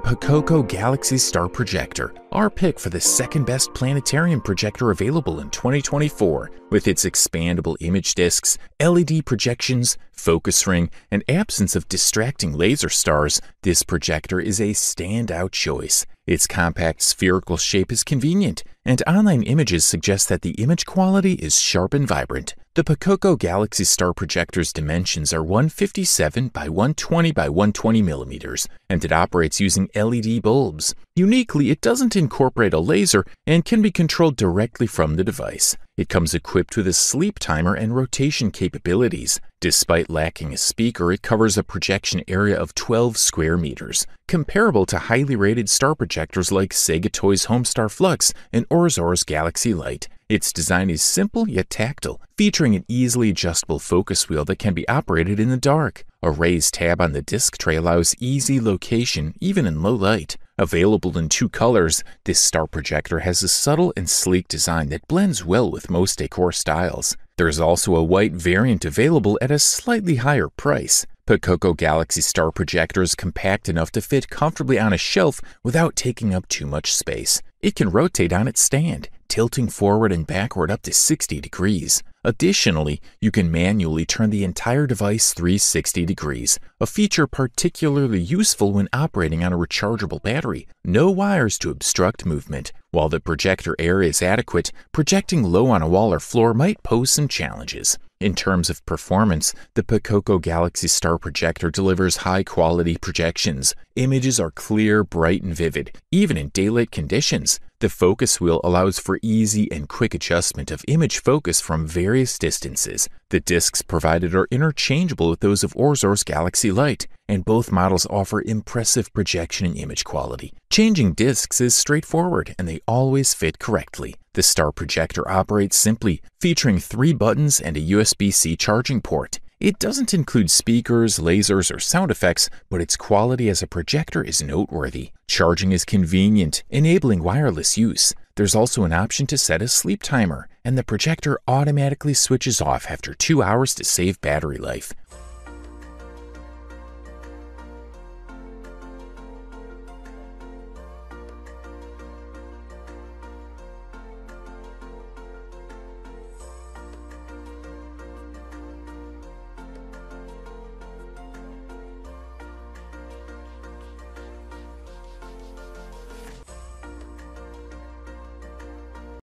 Pococo Galaxy Star Projector, our pick for the second best planetarium projector available in 2024. With its expandable image discs, LED projections, focus ring, and absence of distracting laser stars, this projector is a standout choice. Its compact spherical shape is convenient, and online images suggest that the image quality is sharp and vibrant. The Pococo Galaxy Star Projector's dimensions are 157 by 120 by 120 millimeters, and it operates using LED bulbs. Uniquely, it doesn't incorporate a laser and can be controlled directly from the device. It comes equipped with a sleep timer and rotation capabilities. Despite lacking a speaker, it covers a projection area of 12 square meters, comparable to highly rated star projectors like Sega Toys Homestar Flux and Orzaur's Galaxy Light. Its design is simple yet tactile, featuring an easily adjustable focus wheel that can be operated in the dark. A raised tab on the disc tray allows easy location even in low light. Available in two colors, this star projector has a subtle and sleek design that blends well with most decor styles. There's also a white variant available at a slightly higher price. Pococo Galaxy Star Projector is compact enough to fit comfortably on a shelf without taking up too much space. It can rotate on its stand, tilting forward and backward up to 60 degrees. Additionally, you can manually turn the entire device 360 degrees, a feature particularly useful when operating on a rechargeable battery. No wires to obstruct movement. While the projector area is adequate, projecting low on a wall or floor might pose some challenges. In terms of performance, the Pococo Galaxy Star Projector delivers high quality projections. Images are clear, bright, and vivid, even in daylight conditions. The focus wheel allows for easy and quick adjustment of image focus from various distances. The discs provided are interchangeable with those of Orzor's Galaxy Light, and both models offer impressive projection and image quality. Changing discs is straightforward and they always fit correctly. The Star Projector operates simply, featuring three buttons and a USB C charging port. It doesn't include speakers, lasers, or sound effects, but its quality as a projector is noteworthy. Charging is convenient, enabling wireless use. There's also an option to set a sleep timer, and the projector automatically switches off after two hours to save battery life.